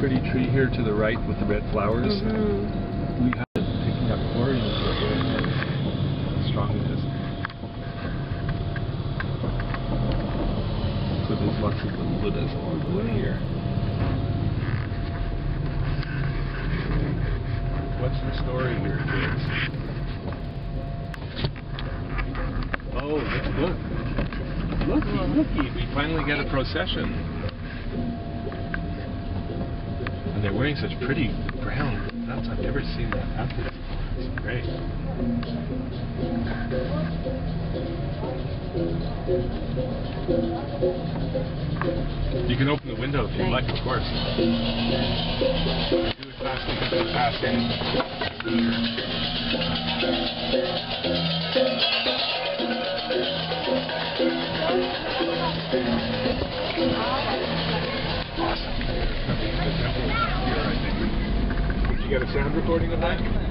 pretty tree here to the right with the red flowers. Mm-hmm. We have it picking up chlorine it, and how strong it is. So there's lots of little Buddhas along the way here. What's the story here, kids? Oh, look, look. Looky, looky. We finally get a procession. And they're wearing such pretty brown hats. I've never seen that outfit before. It's great. You can open the window if you like, of course. Do it fast enough to pass you got a sound recording of that?